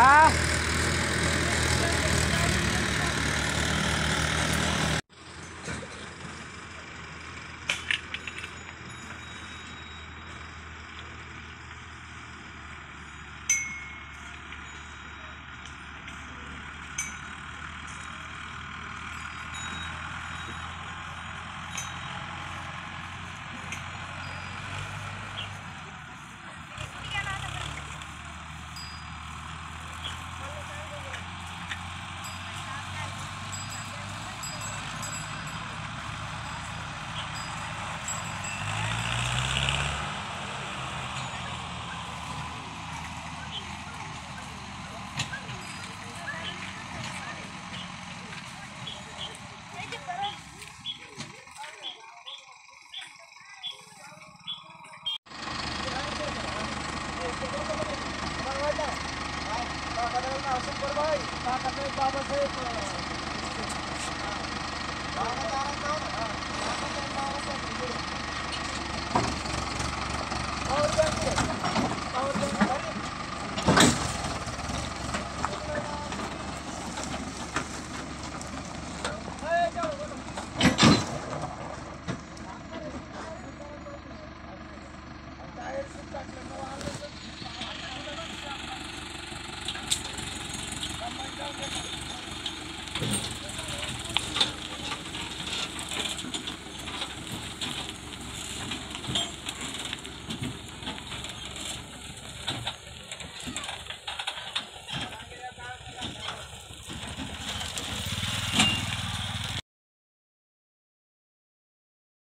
Ah! Kakadal na, super boy. Kakadal, babasay. Kakadal.